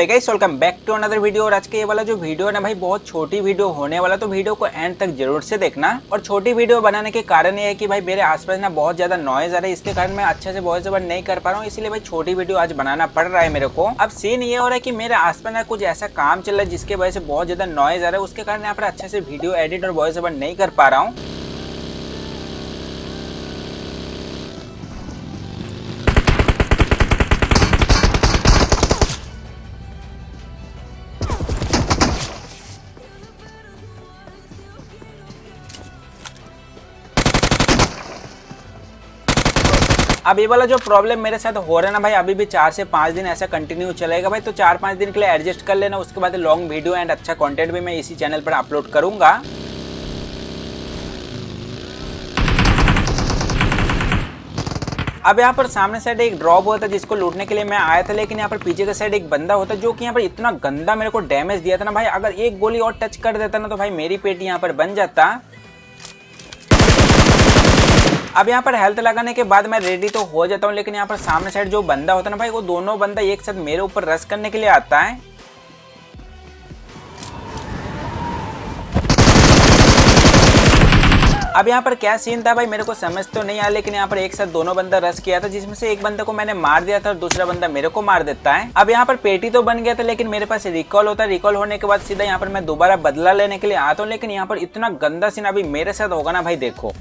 है guys welcome back to another video और आज के ये वाला जो वीडियो है ना भाई, बहुत छोटी वीडियो होने वाला तो वीडियो को एंड तक ज़रूर से देखना। और छोटी वीडियो बनाने के कारण ये है कि भाई, मेरे आसपास ना बहुत ज़्यादा नॉइज़ आ रहा है, इसके कारण मैं अच्छे से वॉइस ओवर नहीं कर पा रहा हूँ, इसलिए भाई छोटी वीडियो आज बनाना पड़ रहा है मेरे को। अब सीन ये हो रहा है की मेरे आसपास ना कुछ ऐसा काम चल रहा है जिसके वजह से बहुत ज़्यादा नॉइज़ आ रहा है, उसके कारण यहाँ पर अच्छे से वीडियो एडिट और वॉइस ओवर नहीं कर पा रहा हूँ। अब ये वाला जो प्रॉब्लम मेरे साथ हो रहा है ना भाई, अभी भी चार से पाँच दिन ऐसा कंटिन्यू चलेगा भाई तो चार पाँच दिन के लिए एडजस्ट कर लेना, उसके बाद लॉन्ग वीडियो एंड अच्छा कॉन्टेंट भी मैं इसी चैनल पर अपलोड करूँगा। अब यहाँ पर सामने साइड एक ड्रॉप हुआ था जिसको लूटने के लिए मैं आया था, लेकिन यहाँ पर पीछे का साइड एक बंदा होता जो कि यहाँ पर इतना गंदा मेरे को डैमेज दिया था ना भाई, अगर एक गोली और टच कर देता ना तो भाई मेरी पेटी यहाँ पर बन जाता। अब यहाँ पर हेल्थ लगाने के बाद मैं रेडी तो हो जाता हूँ, लेकिन यहाँ पर सामने साइड जो बंदा होता है ना भाई, वो दोनों बंदा एक साथ मेरे ऊपर रस करने के लिए आता है। अब यहाँ पर क्या सीन था भाई, मेरे को समझ तो नहीं आया, लेकिन यहाँ पर एक साथ दोनों बंदा रस किया था, जिसमें से एक बंदे को मैंने मार दिया था और दूसरा बंदा मेरे को मार देता है। अब यहाँ पर पेटी तो बन गया था, लेकिन मेरे पास रिकॉल होता है। रिकॉल होने के बाद सीधा यहाँ पर मैं दोबारा बदला लेने के लिए आता हूँ, लेकिन यहाँ पर इतना गंदा सीन अभी मेरे साथ होगा ना भाई, देखो।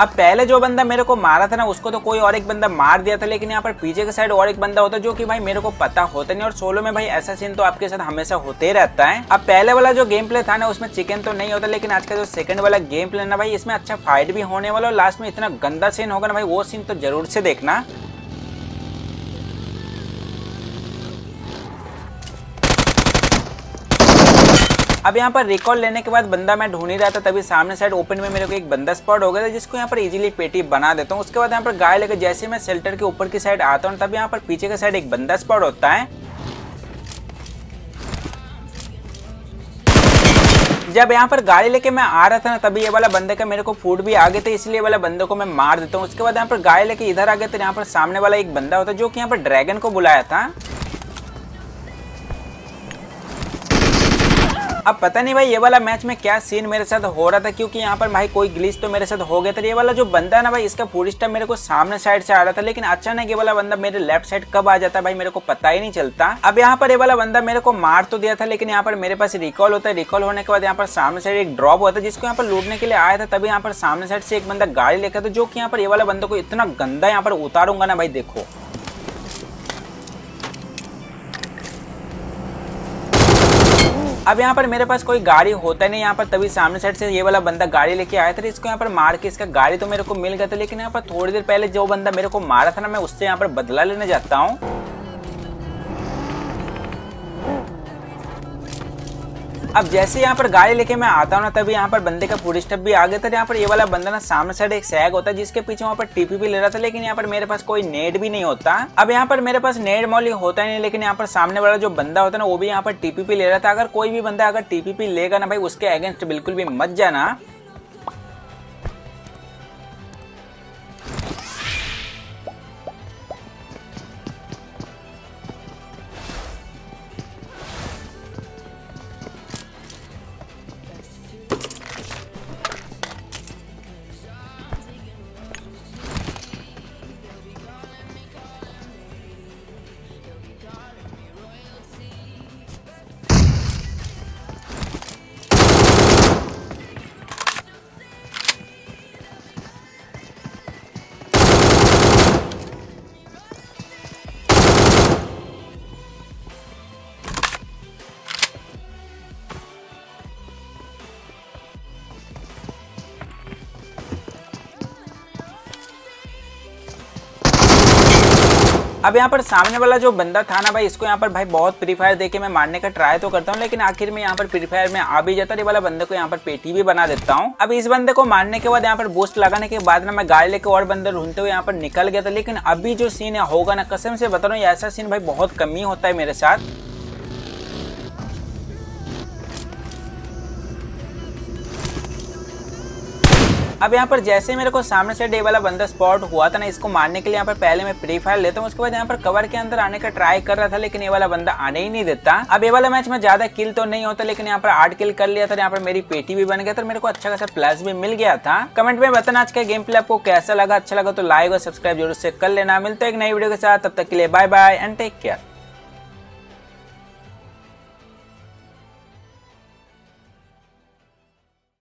अब पहले जो बंदा मेरे को मारा था ना, उसको तो कोई और एक बंदा मार दिया था, लेकिन यहाँ पर पीछे के साइड और एक बंदा होता जो कि भाई मेरे को पता होता नहीं, और सोलो में भाई ऐसा सीन तो आपके साथ हमेशा होते रहता है। अब पहले वाला जो गेम प्ले था ना, उसमें चिकन तो नहीं होता, लेकिन आज का जो सेकंड वाला गेम प्ले ना भाई, इसमें अच्छा फाइट भी होने वाला, और लास्ट में इतना गंदा सीन होगा ना भाई, वो सीन तो ज़रूर से देखना। अब यहाँ पर रिकॉल लेने के बाद बंदा मैं ढूंढ ही रहा था, तभी सामने साइड ओपन में मेरे को एक बंदा स्पॉट हो गया था, जिसको यहाँ पर इजीली पेटी बना देता हूँ। उसके बाद यहाँ पर गाय लेकर जैसे मैं शेल्टर के ऊपर की साइड आता हूँ, तब यहाँ पर पीछे के साइड एक बंदा स्पॉट होता है। जब यहाँ पर गाड़ी लेके मैं आ रहा था ना, तभी ये वाला बंदे का मेरे को फ़ूड भी आ गए थे, इसलिए वाला बंदे को मैं मार देता हूँ। उसके बाद यहाँ पर गाड़ी लेके इधर आ गए तो यहाँ पर सामने वाला एक बंदा होता जो कि यहाँ पर ड्रैगन को बुलाया था। अब पता नहीं भाई, ये वाला मैच में क्या सीन मेरे साथ हो रहा था? क्योंकि यहाँ पर भाई कोई ग्लिच तो मेरे साथ हो गया था। ये वाला जो बंदा ना भाई, इसका पूरी स्टेप मेरे को सामने साइड से आ रहा था। लेकिन अचानक ये वाला बंदा मेरे लेफ़्ट साइड कब आ जाता भाई, मेरे को पता ही नहीं चलता। अब यहाँ पर ये वाला बंदा मेरे को मार तो दिया था, लेकिन यहाँ पर मेरे पास रिकॉल होता है। रिकॉल होने के बाद यहाँ पर सामने साइड एक ड्रॉप होता है जिसको यहाँ पर लूटने के लिए आया था। तभी यहाँ पर सामने साइड से एक बंदा गाड़ी लेकर था, जो की यहाँ पर ये वाला बंदा को इतना गंदा यहाँ पर उतारूँगा ना भाई, देखो। अब यहाँ पर मेरे पास कोई गाड़ी होता नहीं, यहाँ पर तभी सामने साइड से ये वाला बंदा गाड़ी लेके आया था इसको यहाँ पर मार के इसका गाड़ी तो मेरे को मिल गया था, लेकिन यहाँ पर थोड़ी देर पहले जो बंदा मेरे को मारा था ना, मैं उससे यहाँ पर बदला लेने जाता हूँ। अब जैसे यहाँ पर गाड़ी लेके मैं आता हूँ ना, तभी यहाँ पर बंदे का पूरी स्टेप भी आ गया था यहाँ पर ये वाला बंदा ना सामने साइड एक सैग होता है, जिसके पीछे वहाँ पर टीपी भी ले रहा था, लेकिन यहाँ पर मेरे पास कोई नेट भी नहीं होता। अब यहाँ पर मेरे पास नेट मॉल होता नहीं, लेकिन यहाँ पर सामने वाला जो बंदा होता है ना, वो भी यहाँ पर टीपीपी ले रहा था। अगर कोई भी बंदा अगर टीपीपी लेगा ना भाई, उसके अगेंस्ट बिल्कुल भी मत जाना। अब यहाँ पर सामने वाला जो बंदा था ना भाई, इसको यहाँ पर भाई बहुत फ्री फायर देके मैं मारने का ट्राई तो करता हूँ, लेकिन आखिर में यहाँ पर फ्री फायर में आ भी जाता है वाला बंदे को यहाँ पर पेटी भी बना देता हूँ। अब इस बंदे को मारने के बाद यहाँ पर बोस्ट लगाने के बाद ना मैं गाड़ी लेकर और बंदे ढूंढते हुए यहाँ पर निकल गया था, लेकिन अभी जो सीन होगा ना, कसम से बता रहा हूँ ऐसा सीन भाई बहुत कमी होता है मेरे साथ। अब यहाँ पर जैसे मेरे को सामने से डे वाला बंदा स्पॉट हुआ था ना, इसको मारने के लिए यहाँ पर पहले मैं फ्री फायर लेता हूँ, उसके बाद यहाँ पर कवर के अंदर आने का ट्राई कर रहा था, लेकिन ये वाला बंदा आने ही नहीं देता। अब ये वाला मैच में ज़्यादा किल तो नहीं होता, लेकिन यहाँ पर आठ किल कर लिया था, यहाँ पर मेरी पेटी भी बन गया था मेरे को अच्छा खासा प्लस भी मिल गया था। कमेंट में बताना आज का गेम प्ले आपको कैसा लगा? अच्छा लगा तो लाइक और सब्सक्राइब ज़रूर से कर लेना। मिलते एक नई वीडियो के साथ, तब तक के लिए bye bye and take care